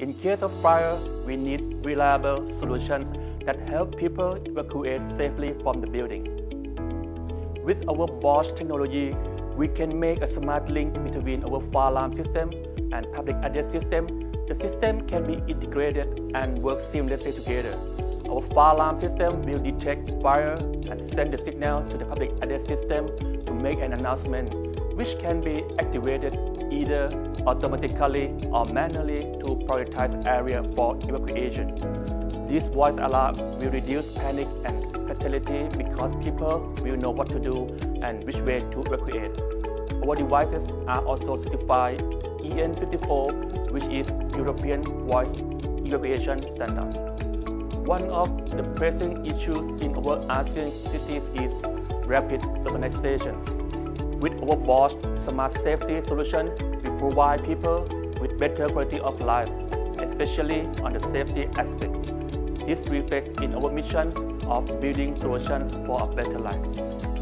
In case of fire, we need reliable solutions that help people evacuate safely from the building. With our Bosch technology, we can make a smart link between our fire alarm system and public address system. The system can be integrated and work seamlessly together. Our fire alarm system will detect fire and send the signal to the public address system to make an announcement, which can be activated either automatically or manually to prioritize area for evacuation. This voice alarm will reduce panic and fatality because people will know what to do and which way to evacuate. Our devices are also certified EN54, which is European Voice Evacuation Standard. One of the pressing issues in our ASEAN cities is rapid urbanization. With our Bosch Smart Safety solution, we provide people with better quality of life, especially on the safety aspect. This reflects in our mission of building solutions for a better life.